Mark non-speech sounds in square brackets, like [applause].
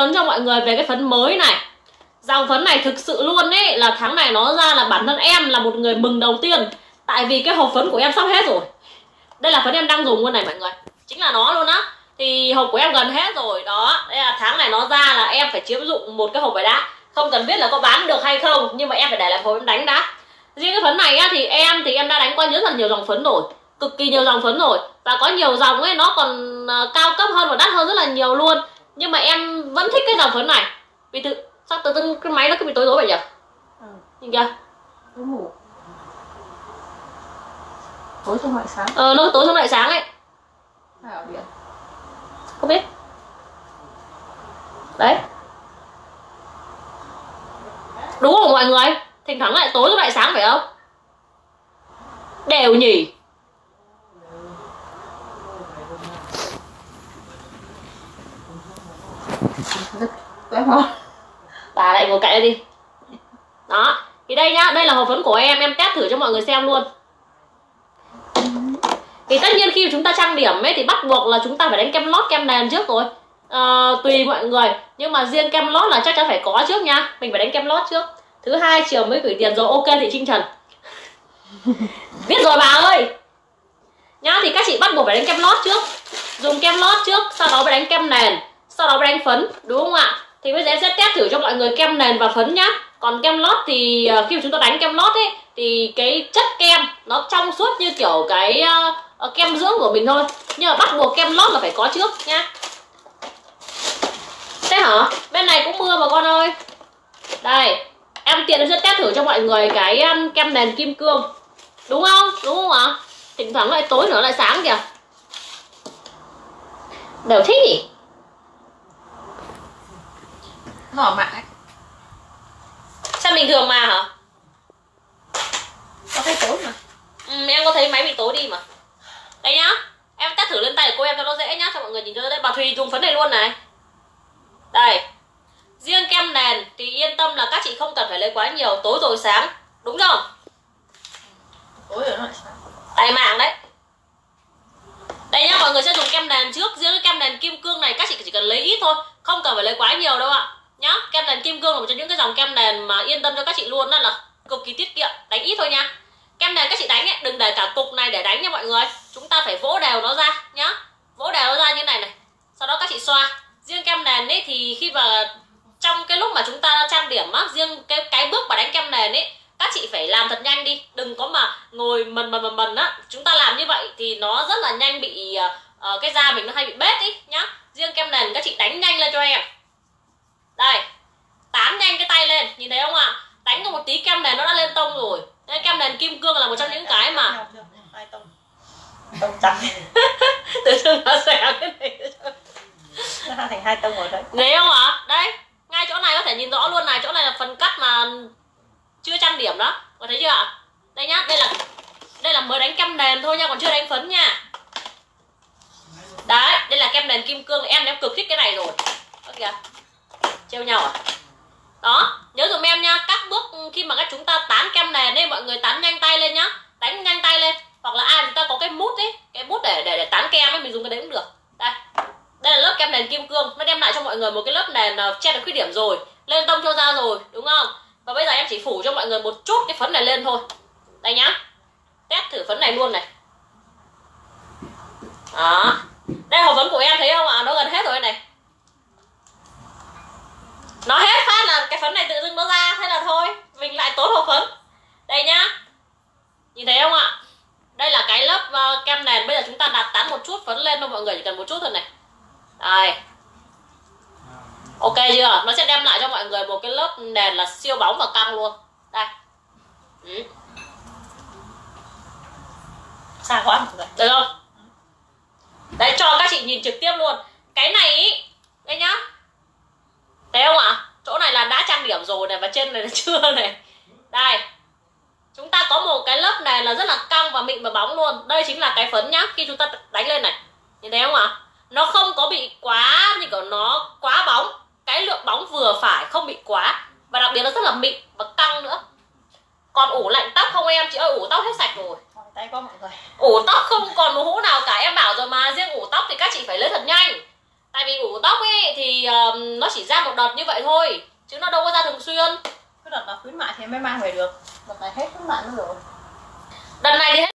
vấn cho mọi người về cái phấn mới này. Dòng phấn này thực sự luôn ấy Là tháng này nó ra là bản thân em là một người mừng đầu tiên. Tại vì cái hộp phấn của em sắp hết rồi. Đây là phấn em đang dùng luôn này mọi người. Chính là nó luôn á. Thì hộp của em gần hết rồi Đó, đây là tháng này nó ra là em phải chiếm dụng một cái hộp này đã. Không cần biết là có bán được hay không Nhưng mà em phải để lại hộp em đánh đã. Riêng cái phấn này á thì em thì em đã đánh qua rất là nhiều dòng phấn rồi. Cực kỳ nhiều dòng phấn rồi. Và có nhiều dòng ấy nó còn à, cao cấp hơn và đắt hơn rất là nhiều luôn. Nhưng mà em vẫn thích cái dòng phấn này. Vì tự sao tự dưng cái máy nó cứ bị tối tối vậy nhỉ ừ. nhìn kìa. Tối ngủ tối trong lại sáng. Ờ nó tối xong lại sáng ấy. Hay ở điện? Không biết. Đấy. Đúng không mọi người? Thỉnh thoảng lại tối lại sáng phải không? Đều nhỉ rất ngon bà lại ngồi cạnh đi. Đó thì đây nhá đây là hộp phấn của em em test thử cho mọi người xem luôn. Thì tất nhiên khi chúng ta trang điểm ấy thì bắt buộc là chúng ta phải đánh kem lót kem nền trước rồi. À, tùy mọi người nhưng mà riêng kem lót là chắc chắn phải có trước nha. Mình phải đánh kem lót trước. Thứ hai chiều mới gửi tiền rồi ok thì trinh trần. [laughs] Biết rồi bà ơi. Nhá thì các chị bắt buộc phải đánh kem lót trước. Dùng kem lót trước sau đó mới đánh kem nền sau đó brand đánh phấn đúng không ạ? Thì bây giờ em sẽ test thử cho mọi người kem nền và phấn nhá. Còn kem lót thì ờ, khi mà chúng ta đánh kem lót ấy thì cái chất kem nó trong suốt như kiểu cái uh, kem dưỡng của mình thôi. Nhưng mà bắt buộc kem lót là phải có trước nhá. Thế hả? Bên này cũng mưa mà con ơi. Đây em tiện em sẽ test thử cho mọi người cái um, kem nền kim cương. Đúng không? Đúng không ạ? Thỉnh thoảng lại tối nữa lại sáng kìa. Đều thích nhỉ? Ở mạng ấy. Sao bình thường mà hả? Có thấy tối mà. Ừ, em có thấy máy bị tối đi mà. Đây nhá em test thử lên tay của cô em cho nó dễ nhá cho mọi người nhìn cho đây. Bà thùy dùng phấn này luôn này. Đây riêng kem nền thì yên tâm là các chị không cần phải lấy quá nhiều tối rồi sáng. Đúng không tối rồi nó lại sáng. Tại mạng đấy. Đây nhá mọi người sẽ dùng kem nền trước. Riêng cái kem nền kim cương này các chị chỉ cần lấy ít thôi không cần phải lấy quá nhiều đâu ạ nhá kem nền kim cương là một trong những cái dòng kem nền mà yên tâm cho các chị luôn đó là cực kỳ tiết kiệm đánh ít thôi nha. Kem nền các chị đánh ấy, đừng để cả cục này để đánh nha mọi người. Chúng ta phải vỗ đều nó ra nhá. Vỗ đều nó ra như này này. Sau đó các chị xoa. Riêng kem nền ấy thì khi mà trong cái lúc mà chúng ta trang điểm á riêng cái cái bước mà đánh kem nền ấy các chị phải làm thật nhanh đi. Đừng có mà ngồi mần mần mần mần á. Chúng ta làm như vậy thì nó rất là nhanh bị uh, cái da mình nó hay bị bết ý nhá. Riêng kem nền các chị đánh nhanh lên cho em đây tán nhanh cái tay lên nhìn thấy không ạ? Đánh có một tí kem nền nó đã lên tông rồi. Kem nền kim cương là một trong những cái mà hai tông? Tông trắng [laughs] tự dưng nó xẻ cái này. Nó thành hai tông rồi đấy. Thấy không ạ? Đây ngay chỗ này có thể nhìn rõ luôn này. Chỗ này là phần cắt mà chưa trang điểm đó. Có thấy chưa ạ? Đây nhá đây là đây là mới đánh kem nền thôi nha còn chưa đánh phấn nha. Đấy đây là kem nền kim cương em em cực thích cái này rồi. Ok kìa treo nhau à? Đó nhớ dùm em nha. Các bước khi mà các chúng ta tán kem nền nên mọi người tán nhanh tay lên nhá. Đánh nhanh tay lên. Hoặc là ai chúng ta có cái mút ấy cái mút để để, để tán kem ấy mình dùng cái đấy cũng được. Đây. Đây là lớp kem nền kim cương. Nó đem lại cho mọi người một cái lớp nền che được khuyết điểm rồi. Lên tông cho da rồi đúng không? Và bây giờ em chỉ phủ cho mọi người một chút cái phấn này lên thôi. Đây nhá. Test thử phấn này luôn này. Đó. Đây hộp phấn của em thấy không ạ? Nó gần hết rồi này nó hết phát là cái phấn này tự dưng nó ra thế là thôi mình lại tốn hộp phấn. Đây nhá. Nhìn thấy không ạ? Đây là cái lớp uh, kem nền. Bây giờ chúng ta đặt tán một chút phấn lên thôi mọi người chỉ cần một chút thôi này. Đây. Ok chưa? Nó sẽ đem lại cho mọi người một cái lớp nền là siêu bóng và căng luôn. Đây. Ừ. xa quá. Mọi người được không? Đấy cho các chị nhìn trực tiếp luôn. Cái này ý đây nhá thấy không ạ chỗ này là đã trang điểm rồi này và trên này là [laughs] chưa này. Đây chúng ta có một cái lớp này là rất là căng và mịn và bóng luôn. Đây chính là cái phấn nhá khi chúng ta đánh lên này. Nhìn thấy không ạ? Nó không có bị quá như kiểu nó quá bóng. Cái lượng bóng vừa phải không bị quá. Và đặc biệt nó rất là mịn và căng nữa. Còn ủ lạnh tóc không em? Chị ơi ủ tóc hết sạch rồi. Tay quá mọi người. Ủ tóc không còn một hũ nào cả. Em bảo rồi mà riêng ủ tóc thì các chị phải lấy thật nhanh. Tại vì ủ tóc ấy thì um, nó chỉ ra một đợt như vậy thôi chứ nó đâu có ra thường xuyên. Cái đợt nào khuyến mại thì em mới mang về được. Đợt này hết khuyến mại nữa rồi. Đợt này thì hết